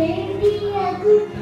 Maybe a good